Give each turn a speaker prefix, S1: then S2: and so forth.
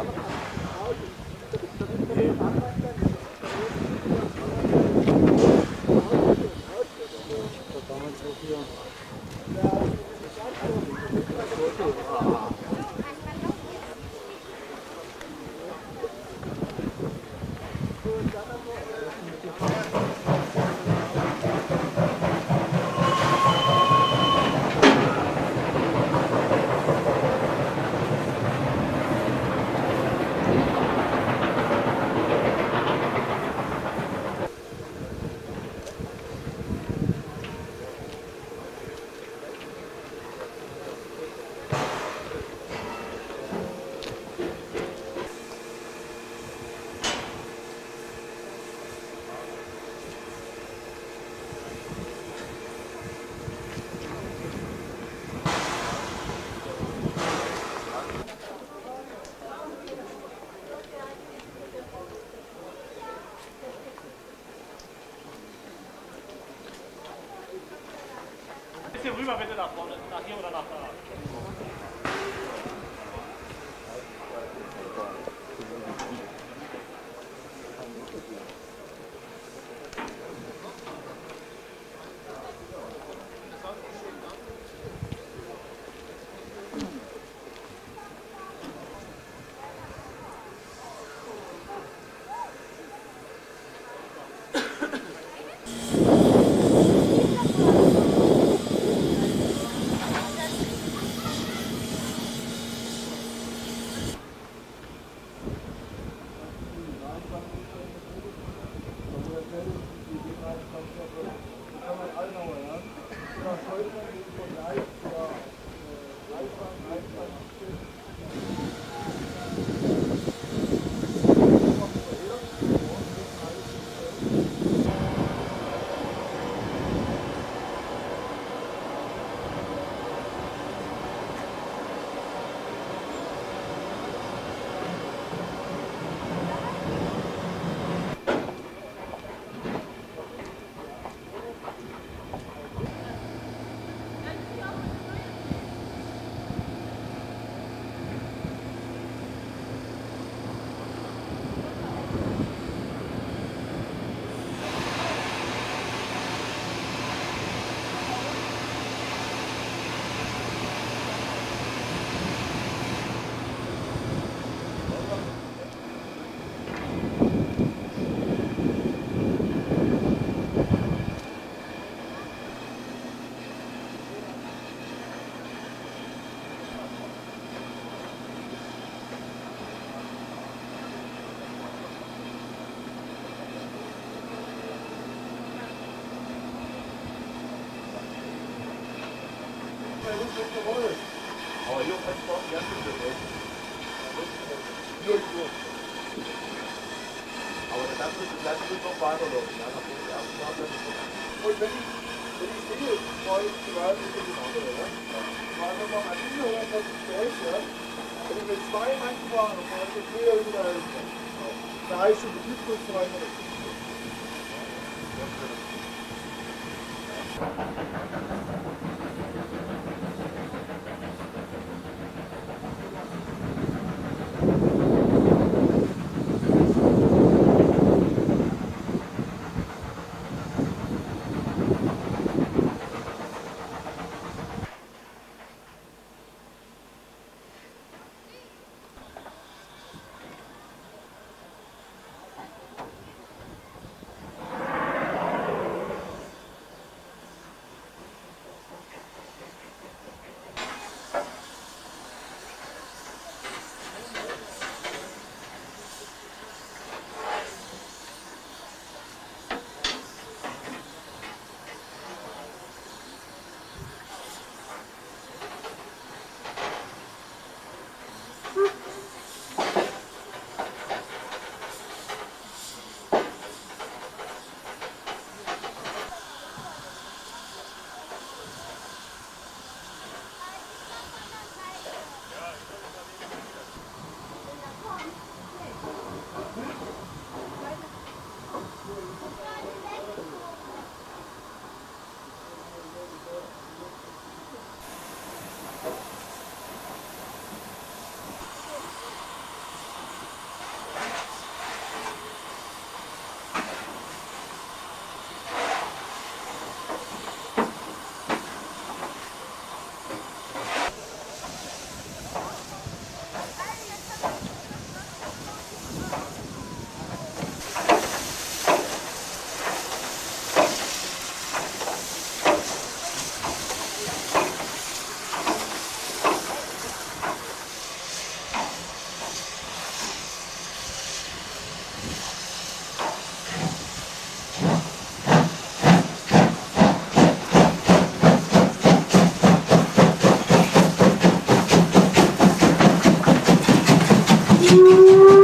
S1: development. Bisschen rüber bitte nach vorne, nach hier oder nach da.
S2: Verfolgung im Vergleich zur Leitfahrzeugleistung Aber dann muss das Land noch weiterlaufen. Ja, nachdem die ersten Mal dann Und wenn ich, wenn ich sehe, fahre ich zu weit mit dem anderen, ja? Ich fahre nochmal an 440 Stellen, ja? Wenn ich mit zwei Mann fahre, dann fahre ich mit 4 über der Hälfte. Da heißt schon Betriebsbus 300. Ooh.